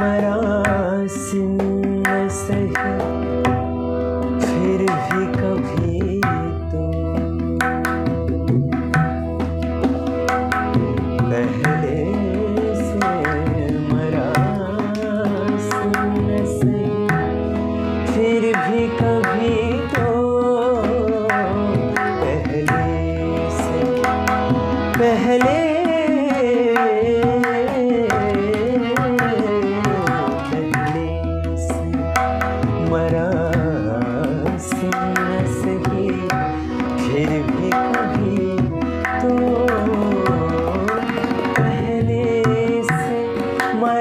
മരാ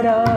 Sarah.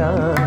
ना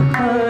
Oh.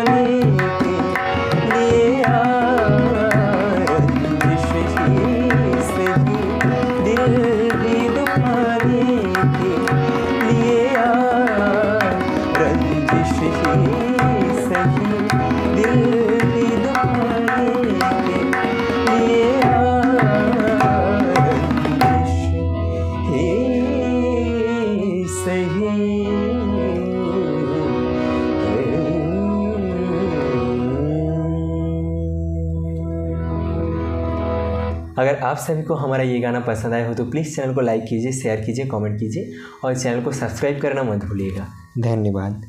आप सभी को हमारा ये गाना पसंद आया हो तो प्लीज़ चैनल को लाइक कीजिए शेयर कीजिए कमेंट कीजिए और चैनल को सब्सक्राइब करना मत भूलिएगा। धन्यवाद।